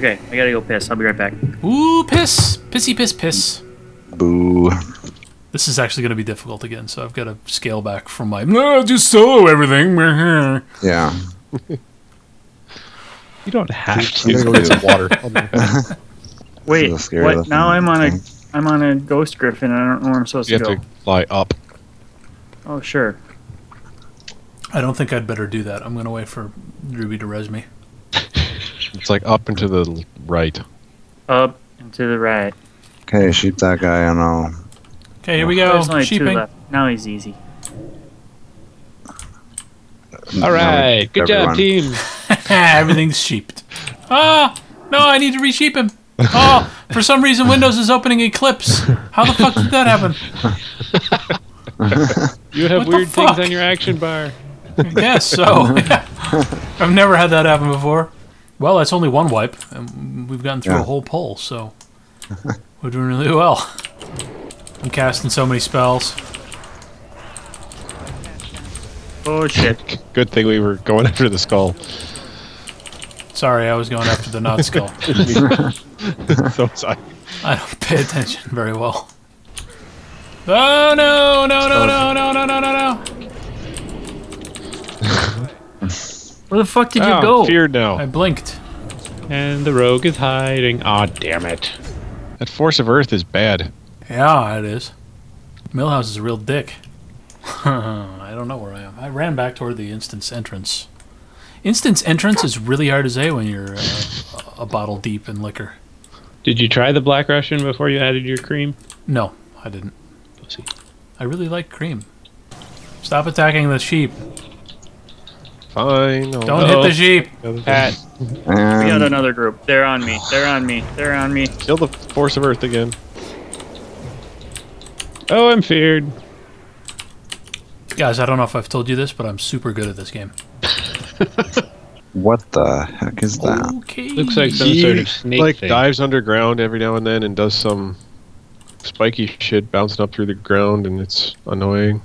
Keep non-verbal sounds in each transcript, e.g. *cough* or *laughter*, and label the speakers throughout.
Speaker 1: Okay, I gotta go piss. I'll be right back.
Speaker 2: Ooh, piss. Pissy, piss, piss.
Speaker 3: Boo.
Speaker 2: This is actually going to be difficult again, so I've got to scale back from my no, just solo everything. *laughs*
Speaker 3: Yeah. *laughs*
Speaker 4: You don't have to.
Speaker 5: I'm gonna go get some water. I'll be back.
Speaker 1: Wait, what? Now I'm on a
Speaker 3: thing.
Speaker 1: I'm on a ghost griffin. and I don't know where I'm supposed
Speaker 5: You
Speaker 1: to
Speaker 5: have
Speaker 1: go.
Speaker 5: to fly up.
Speaker 1: Oh sure.
Speaker 2: I don't think I'd better do that. I'm going to wait for Ruby to res me.
Speaker 5: It's like up and to the right.
Speaker 1: Up and to the right.
Speaker 3: Okay, shoot that guy and I'll.
Speaker 2: Okay, here we go.
Speaker 1: There's only two
Speaker 2: Sheeping.
Speaker 1: Now he's easy.
Speaker 4: All right, good job, team. *laughs*
Speaker 2: Everything's sheeped. Ah, no, I need to resheep him. Oh, for some reason Windows is opening Eclipse. How the fuck did that happen? *laughs*
Speaker 4: You have
Speaker 2: What
Speaker 4: weird things on your action bar.
Speaker 2: Yes, so *laughs* I've never had that happen before. Well, that's only one wipe, and we've gotten through
Speaker 3: yeah.
Speaker 2: a whole poll, so *laughs* we're doing really well. I'm casting so many spells.
Speaker 1: Oh shit!
Speaker 5: Good thing we were going *laughs* after the skull.
Speaker 2: Sorry, I was going after the not skull. *laughs*
Speaker 5: so sorry.
Speaker 2: I don't pay attention very well. Oh! No! No! No! No! No! No! No! no.
Speaker 1: Where the fuck did you
Speaker 4: Oh,
Speaker 1: go?
Speaker 5: Feared now.
Speaker 2: I blinked.
Speaker 4: And the rogue is hiding. Aw, damn it.
Speaker 5: That force of Earth is bad.
Speaker 2: Yeah, it is. Millhaus is a real dick. *laughs* I don't know where I am. I ran back toward the instance entrance. Instance entrance is really hard to say when you're uh, a bottle deep in liquor.
Speaker 4: Did you try the Black Russian before you added your cream?
Speaker 2: No, I didn't.
Speaker 4: Pussy.
Speaker 2: I really like cream. Stop attacking the sheep.
Speaker 5: Fine. I'll-
Speaker 2: Don't hit the jeep.
Speaker 4: Pat,
Speaker 1: We got another group. They're on me. They're on me. They're on me.
Speaker 5: Kill the force of Earth again.
Speaker 4: oh, I'm feared.
Speaker 2: Guys, I don't know if I've told you this, but I'm super good at this game. *laughs*
Speaker 3: what the heck is that?
Speaker 2: Okay.
Speaker 4: Looks like some
Speaker 5: He,
Speaker 4: sort of snake
Speaker 5: like
Speaker 4: thing.
Speaker 5: dives underground every now and then and does some spiky shit bouncing up through the ground and it's annoying.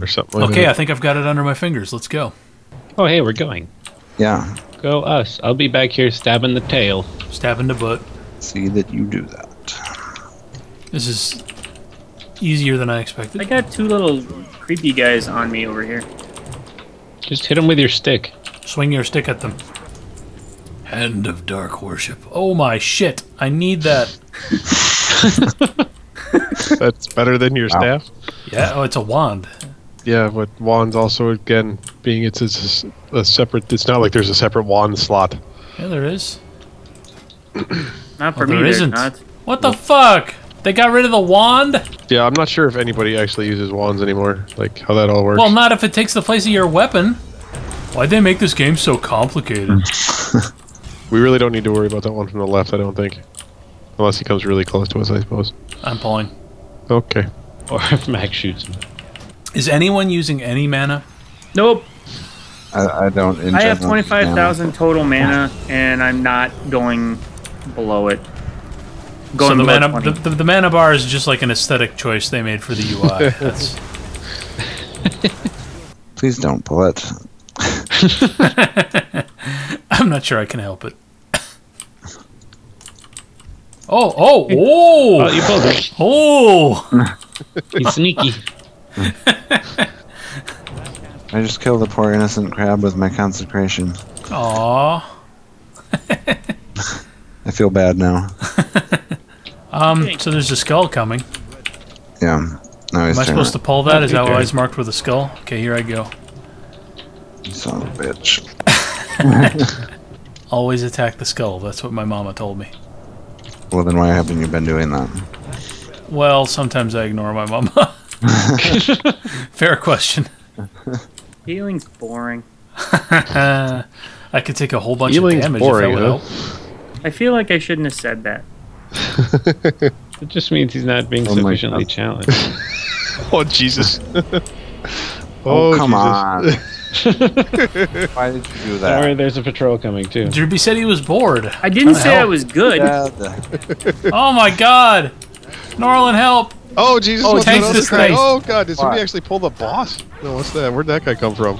Speaker 5: Or something like
Speaker 2: Okay, I think I've got it under my fingers. Let's go.
Speaker 4: Oh, hey, we're going.
Speaker 3: Yeah.
Speaker 4: Go us. I'll be back here stabbing the tail.
Speaker 2: Stabbing the butt.
Speaker 3: See that you do that.
Speaker 2: This is easier than I expected.
Speaker 1: I got two little creepy guys on me over here.
Speaker 4: Just hit them with your stick.
Speaker 2: Swing your stick at them. Hand of dark worship. Oh my shit. I need that. *laughs* *laughs*
Speaker 5: That's better than your
Speaker 3: Wow.
Speaker 5: staff.
Speaker 2: Yeah, oh, it's a wand.
Speaker 5: Yeah, but wands also again being it's, it's a separate. It's not like there's a separate wand slot.
Speaker 2: Yeah, there is. *clears throat*
Speaker 1: Not for
Speaker 2: Well,
Speaker 1: me.
Speaker 2: there
Speaker 1: There's
Speaker 2: isn't.
Speaker 1: not.
Speaker 2: What the fuck? They got rid of the wand?
Speaker 5: Yeah, I'm not sure if anybody actually uses wands anymore. Like how that all works.
Speaker 2: Well, not if it takes the place of your weapon. Why'd they make this game so complicated? *laughs*
Speaker 5: we really don't need to worry about that one from the left. I don't think, unless he comes really close to us. I suppose.
Speaker 2: I'm pulling.
Speaker 5: Okay.
Speaker 4: Or *laughs* if Max shoots him.
Speaker 2: Is anyone using any mana?
Speaker 1: Nope.
Speaker 3: I, I don't. in
Speaker 1: I have
Speaker 3: general,
Speaker 1: 25,000 total mana, and I'm not going below it.
Speaker 2: So
Speaker 1: Going
Speaker 2: the
Speaker 1: below
Speaker 2: mana,
Speaker 1: 20.
Speaker 2: the, the, the mana bar is just like an aesthetic choice they made for the UI. *laughs* That's,
Speaker 3: Please don't pull it. *laughs*
Speaker 2: I'm not sure I can help it. Oh, oh, *laughs* oh,
Speaker 4: Oh, you pulled it.
Speaker 2: oh! *laughs*
Speaker 4: He's sneaky.
Speaker 3: I just killed the poor innocent crab with my consecration.
Speaker 2: Aw. *laughs*
Speaker 3: I feel bad now.
Speaker 2: Um, so there's a skull coming.
Speaker 3: Yeah. No, he's
Speaker 2: Am I supposed to pull that? Is that why it's marked with a skull? Okay, here I go.
Speaker 3: Son of a bitch.
Speaker 2: Always attack the skull. That's what my mama told me.
Speaker 3: Well, then why haven't you been doing that?
Speaker 2: Well, sometimes I ignore my mama. *laughs* Fair question.
Speaker 1: Healing's boring. *laughs*
Speaker 2: I could take a whole bunch
Speaker 5: Healing's
Speaker 2: of damage
Speaker 5: boring,
Speaker 2: if that would
Speaker 5: huh?
Speaker 2: help.
Speaker 1: I feel like I shouldn't have said that. *laughs*
Speaker 4: It just means he's not being
Speaker 3: Oh
Speaker 4: sufficiently challenged.
Speaker 5: Oh Jesus.
Speaker 3: Oh, oh, come
Speaker 5: Jesus.
Speaker 3: on. *laughs* why did you do
Speaker 4: Don't worry,
Speaker 3: that?
Speaker 4: there's a patrol coming too.
Speaker 2: Derby said he was bored.
Speaker 1: I didn't
Speaker 2: Trying to
Speaker 1: say I was good. *laughs*
Speaker 2: Oh my god! Norlin, help!
Speaker 5: Oh Jesus!
Speaker 2: Oh,
Speaker 5: what's
Speaker 2: tanks
Speaker 5: that
Speaker 2: this
Speaker 5: other guy? Oh God! Did somebody
Speaker 3: What?
Speaker 5: actually pull the boss? No, what's that? Where'd that guy come from?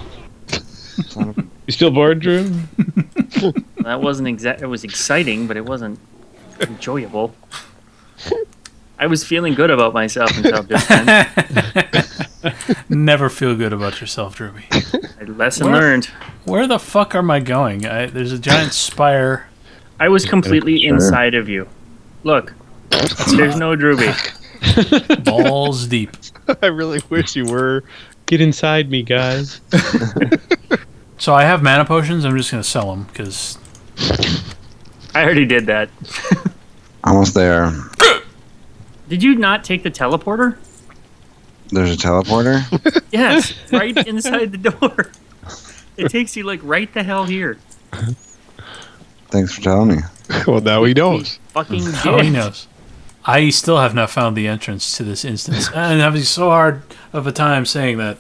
Speaker 3: Son *laughs* of
Speaker 4: You still bored, Drew?
Speaker 1: That wasn't exact. It was exciting, but it wasn't enjoyable. I was feeling good about myself until just then.
Speaker 2: Never feel good about yourself, Druby.
Speaker 1: Lesson
Speaker 2: Where-
Speaker 1: learned.
Speaker 2: Where the fuck am I going? I, there's a giant *laughs* spire.
Speaker 1: I was completely inside of you. Look, there's no Druby.
Speaker 2: balls deep. *laughs*
Speaker 5: I really wish you were.
Speaker 4: Get inside me, guys. *laughs*
Speaker 2: So I have mana potions. I'm just gonna sell them because
Speaker 1: I already did that.
Speaker 3: Almost there.
Speaker 1: Did you not take the teleporter?
Speaker 3: There's a teleporter. *laughs*
Speaker 1: Yes, right *laughs* inside the door. It takes you like right the hell here.
Speaker 3: Thanks for telling me. *laughs*
Speaker 5: well, now he knows.
Speaker 1: Fucking
Speaker 2: oh, he knows. I still have not found the entrance to this instance, and I'm having so hard of a time saying that.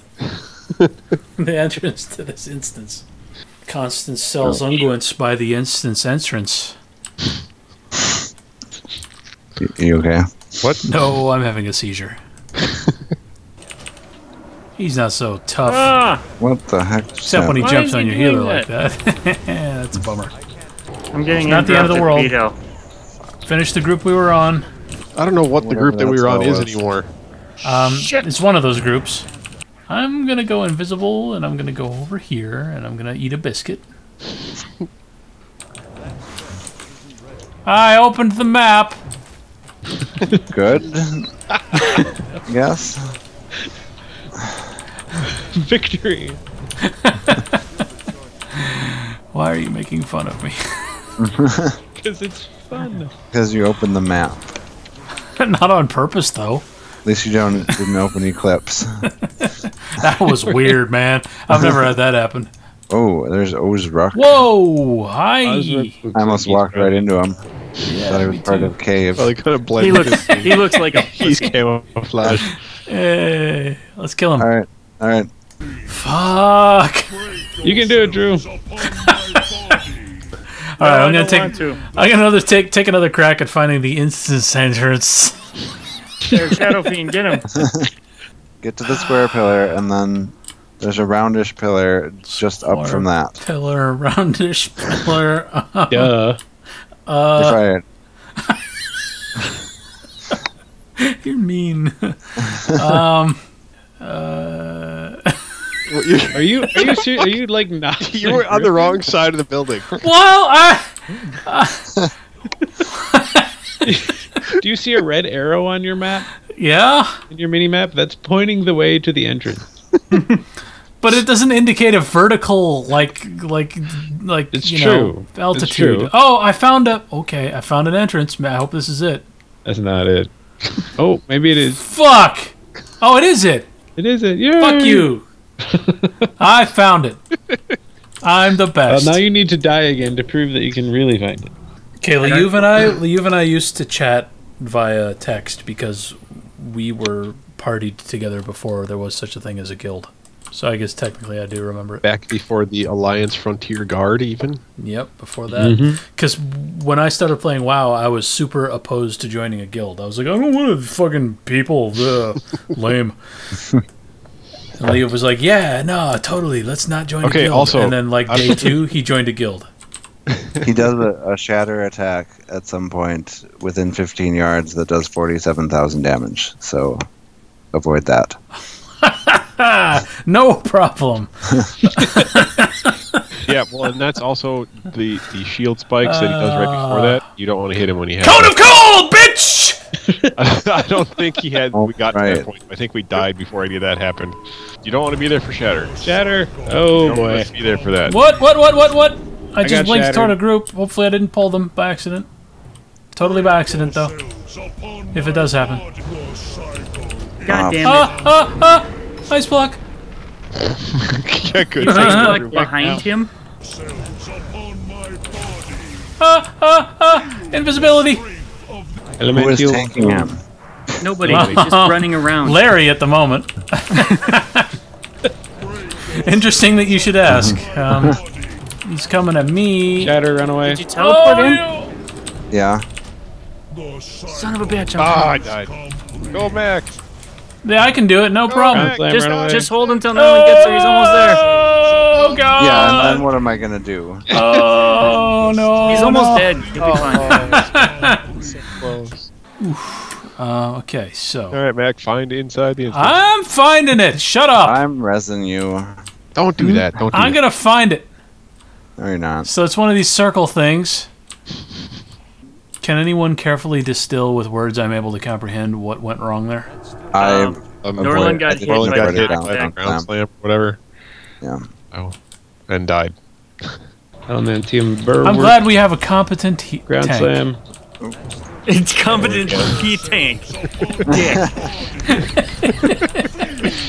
Speaker 2: the entrance to this instance. Constance sells oh. unguents by the instance entrance.
Speaker 3: Y- You okay?
Speaker 5: What?
Speaker 2: No, I'm having a seizure. He's not so tough.
Speaker 1: Ah,
Speaker 3: What the heck? just
Speaker 2: Except when he
Speaker 1: Why
Speaker 2: jumps
Speaker 1: is
Speaker 2: on your healer
Speaker 1: doing
Speaker 2: like that. *laughs* That's a bummer.
Speaker 1: I'm getting
Speaker 2: Not the end of the world.
Speaker 1: Vito.
Speaker 2: Finish the group we were on.
Speaker 5: I don't know what the group that we were on is anymore.
Speaker 2: Um,
Speaker 1: Shit.
Speaker 2: it's one of those groups. I'm gonna go invisible, and I'm gonna go over here, and I'm gonna eat a biscuit. I opened the map.
Speaker 3: Good. *laughs* yes. *laughs*
Speaker 4: Victory. *laughs*
Speaker 2: Why are you making fun of me? *laughs*
Speaker 4: Because it's fun.
Speaker 3: Because you opened the map.
Speaker 2: Not on purpose, though.
Speaker 3: At least you don't didn't open Eclipse.
Speaker 2: That was weird, man. I've never had that happen.
Speaker 3: Oh, there's Ozruk.
Speaker 2: Whoa! Hi.
Speaker 3: I almost walked right into him.
Speaker 2: Yeah,
Speaker 3: Thought he was part
Speaker 2: too.
Speaker 3: of cave.
Speaker 5: Well, he kind of
Speaker 1: He looks. He looks like a.
Speaker 5: He's camouflage.
Speaker 2: Hey, let's kill him.
Speaker 3: All right, all right.
Speaker 2: Fuck.
Speaker 4: You can do it, Drew. *laughs*
Speaker 2: All right, I'm gonna take.
Speaker 1: to.
Speaker 2: I'm gonna another take take another crack at finding the instance entrance.
Speaker 1: There, Shadow Fiend, get him. *laughs*
Speaker 3: Get to the square pillar, and then there's a roundish pillar just up from that.
Speaker 2: Pillar, *laughs* roundish pillar. Uh,
Speaker 4: Duh.
Speaker 2: uh,
Speaker 3: Try it.
Speaker 2: you're mean. um. Uh,
Speaker 4: Are you are you *laughs* ser- are you like not? *laughs*
Speaker 5: you were on the wrong side of the building. *laughs*
Speaker 2: well, I.
Speaker 4: Uh, Do you see a red arrow on your map?
Speaker 2: Yeah,
Speaker 4: In your mini map, that's pointing the way to the entrance.
Speaker 2: but it doesn't indicate a vertical like like like
Speaker 4: It's
Speaker 2: you
Speaker 4: true.
Speaker 2: know altitude.
Speaker 4: It's true.
Speaker 2: Oh, I found a okay. I found an entrance. I hope this is it.
Speaker 4: That's not it. Oh, maybe it is.
Speaker 2: Fuck. Oh, it is it.
Speaker 4: It is it. Yeah.
Speaker 2: Fuck you. I found it. I'm the
Speaker 4: Well,
Speaker 2: best.
Speaker 4: now you need to die again to prove that you can really find it.
Speaker 2: Okay, Liuv and I, Liuv and I used to chat via text because we were partied together before there was such a thing as a guild. So I guess technically I do remember it.
Speaker 5: Back before the Alliance Frontier Guard, even.
Speaker 2: Yep, before that. Mm-hmm. Because when I started playing WoW, I was super opposed to joining a guild. I was like, I don't want to fucking people. Ugh, lame. *laughs* And Liuv was like, Yeah, no, totally. Let's not join
Speaker 5: Okay,
Speaker 2: a guild.
Speaker 5: also,
Speaker 2: and then like day two, *laughs* he joined a guild.
Speaker 3: He does a, a shatter attack at some point within 15 yards that does 47,000 damage. So avoid that. *laughs*
Speaker 2: No problem. *laughs*
Speaker 5: Yeah, well, and that's also the the shield spikes that he does right before that. You don't want to hit him when he has.
Speaker 2: Cone of cold, bitch! *laughs*
Speaker 5: I don't think he had.
Speaker 3: Oh,
Speaker 5: we got to that point. I think we died before any of that happened. You don't want to be there for Shatter.
Speaker 4: Shatter.
Speaker 5: You
Speaker 4: Oh
Speaker 5: don't
Speaker 4: boy.
Speaker 5: want to be there for that.
Speaker 2: What, what, what, what, what? I, just
Speaker 4: got
Speaker 2: blinked toward a group. Hopefully I didn't pull them by accident. Totally by accident, though. If it does happen.
Speaker 1: God damn it.
Speaker 2: Ah, ah, ah! Ice block. *laughs*
Speaker 5: yeah, good. *laughs*
Speaker 1: Ice block behind him.
Speaker 2: Ah, ah, ah! Invisibility.
Speaker 3: Who is
Speaker 4: Elemental.
Speaker 3: tanking him?
Speaker 1: Nobody. just *laughs* running around.
Speaker 2: Larry at the moment. *laughs* Interesting that you should ask. Um, he's coming at me.
Speaker 4: Shatter. Run away.
Speaker 1: Did you teleport
Speaker 2: Oh,
Speaker 1: him?
Speaker 2: you-
Speaker 3: Yeah.
Speaker 1: Son of a bitch. I'm
Speaker 5: Ah, I died. Go back.
Speaker 2: Yeah, I can do it. No problem.
Speaker 5: back.
Speaker 1: Just, just hold him till no one gets there. He's almost there.
Speaker 2: Oh god!
Speaker 3: Yeah, and then what am I gonna do? *laughs*
Speaker 2: Oh no!
Speaker 1: He's almost
Speaker 2: no.
Speaker 1: dead. He'll be fine. *laughs*
Speaker 5: Close.
Speaker 2: Uh, okay, so
Speaker 5: All right, Mac, find inside the instance.
Speaker 2: I'm finding it. Shut up.
Speaker 3: I'm resin you.
Speaker 5: Don't do that. Don't do
Speaker 2: I'm
Speaker 5: that.
Speaker 2: gonna find it.
Speaker 3: No, you're not.
Speaker 2: So it's one of these circle things. Can anyone carefully distill with words I'm able to comprehend what went wrong there?
Speaker 3: I
Speaker 1: Um,
Speaker 5: Um,
Speaker 1: Norland
Speaker 3: I
Speaker 1: got hit
Speaker 5: Norland
Speaker 1: by
Speaker 5: got
Speaker 1: the
Speaker 5: hit
Speaker 1: back
Speaker 5: by ground slam, whatever.
Speaker 3: Yeah.
Speaker 5: Oh, and died.
Speaker 4: Adamantium burr.
Speaker 2: I'm glad we have a competent he-
Speaker 4: Ground
Speaker 2: tank.
Speaker 4: slam. *laughs*
Speaker 1: It's competent P tank. *laughs* Dick.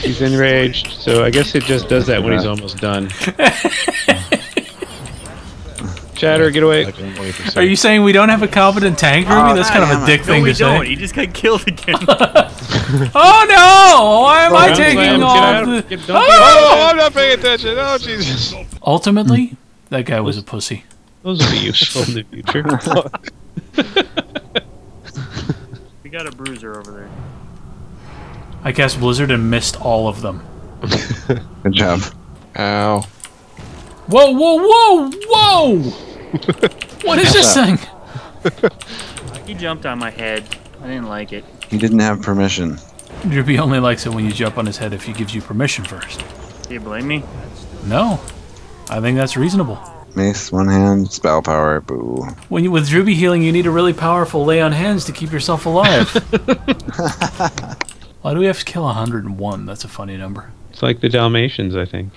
Speaker 4: He's enraged, so I guess it just does that when he's almost done. *laughs* Shatter, get away.
Speaker 2: Are you saying we don't have a competent tank, Ruby? Oh, That's kind of a dick
Speaker 1: No,
Speaker 2: thing
Speaker 1: we
Speaker 2: to
Speaker 1: don't.
Speaker 2: say.
Speaker 1: He just got killed again. *laughs*
Speaker 2: Oh no! Why am I taking
Speaker 4: slam, get
Speaker 2: off the?
Speaker 4: get- don't
Speaker 5: oh! oh, I'm not paying attention. Oh, Jesus.
Speaker 2: Ultimately, that guy was a pussy.
Speaker 4: Those will be useful in the future. *laughs*
Speaker 1: we got a bruiser over there.
Speaker 2: I cast Blizzard and missed all of them.
Speaker 3: good job.
Speaker 5: Ow.
Speaker 2: Whoa! Whoa! Whoa! Whoa! *laughs* what is this thing?
Speaker 1: He jumped on my head. I didn't like it.
Speaker 3: He didn't have permission.
Speaker 2: Droopy only likes it when you jump on his head if he gives you permission first.
Speaker 1: Do you blame me?
Speaker 2: No, I think that's reasonable.
Speaker 3: Mace, one hand, spell power, boo.
Speaker 2: When you with Ruby healing, you need a really powerful lay on hands to keep yourself alive. *laughs* Why do we have to kill 101? That's a funny number.
Speaker 4: it's like the Dalmatians, I think.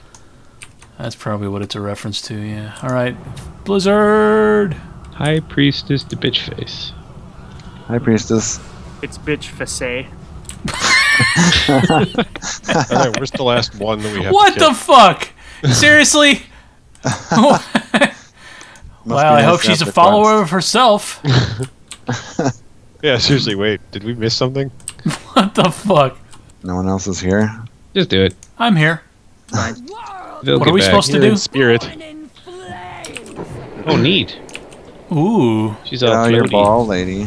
Speaker 2: That's probably what it's a reference to. Yeah. All right, Blizzard.
Speaker 4: High Priestess to bitch face.
Speaker 3: High priestess.
Speaker 1: It's bitch Face. *laughs*
Speaker 5: All right, where's the last one that we have?
Speaker 2: What
Speaker 5: to
Speaker 2: the
Speaker 5: kill?
Speaker 2: fuck? *laughs* Seriously? wow, *laughs*
Speaker 3: Must
Speaker 2: I hope she's a
Speaker 3: after
Speaker 2: follower of herself.
Speaker 5: Yeah, seriously. Wait, did we miss something?
Speaker 2: what the fuck?
Speaker 3: No one else is here.
Speaker 4: Just do it.
Speaker 2: I'm here.
Speaker 4: They'll
Speaker 2: What are we
Speaker 4: back.
Speaker 2: supposed to
Speaker 5: Here
Speaker 2: do?
Speaker 5: spirit.
Speaker 4: Oh, neat.
Speaker 2: Ooh,
Speaker 4: She's
Speaker 3: Get
Speaker 4: all
Speaker 3: out your ball, lady.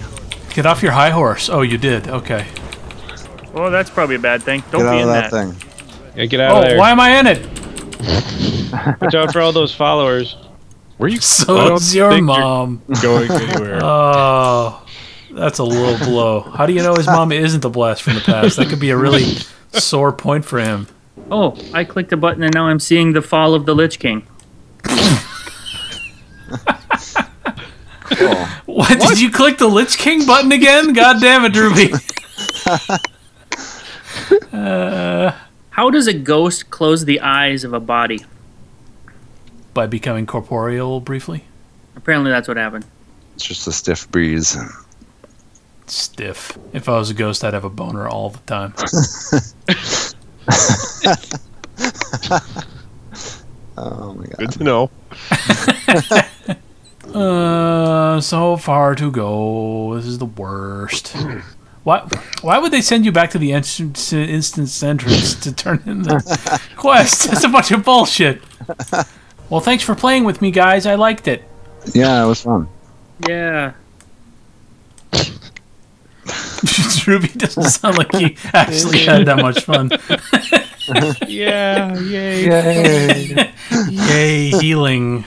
Speaker 2: get off your high horse. Oh, you did. Okay.
Speaker 1: Oh, that's probably a bad thing. Don't
Speaker 3: Get out
Speaker 1: be
Speaker 3: of
Speaker 1: in
Speaker 3: that,
Speaker 1: that.
Speaker 3: thing.
Speaker 4: Yeah, get out oh, of
Speaker 2: Oh,
Speaker 4: there.
Speaker 2: why am I in it? *laughs*
Speaker 4: Watch out for all those followers.
Speaker 5: Where you? I
Speaker 2: So
Speaker 5: don't
Speaker 2: it's your
Speaker 5: think you're
Speaker 2: mom.
Speaker 5: Going anywhere? *laughs*
Speaker 2: Oh, that's a low blow. How do you know his mom isn't the blast from the past? That could be a really *laughs* sore point for him.
Speaker 1: Oh, I clicked a button and now I'm seeing the fall of the Lich King.
Speaker 3: Cool.
Speaker 2: What, did you click the Lich King button again? God damn it, Ruby. *laughs*
Speaker 1: Uh, how does a ghost close the eyes of a body?
Speaker 2: By becoming corporeal briefly.
Speaker 1: Apparently, that's what happened.
Speaker 3: It's just a stiff breeze.
Speaker 2: Stiff. If I was a ghost, I'd have a boner all the time. *laughs*
Speaker 3: Oh my god.
Speaker 5: Good to know. *laughs*
Speaker 2: Uh, so far to go. This is the worst. Why? Why would they send you back to the instance, instance entrance to turn in the *laughs* quest? That's a bunch of bullshit. Well, thanks for playing with me, guys. I liked it.
Speaker 3: Yeah, it was fun.
Speaker 1: Yeah. *laughs*
Speaker 2: Ruby doesn't sound like he actually had that much fun. *laughs*
Speaker 4: Yeah, yay.
Speaker 3: Yay! *laughs*
Speaker 2: Yay, healing.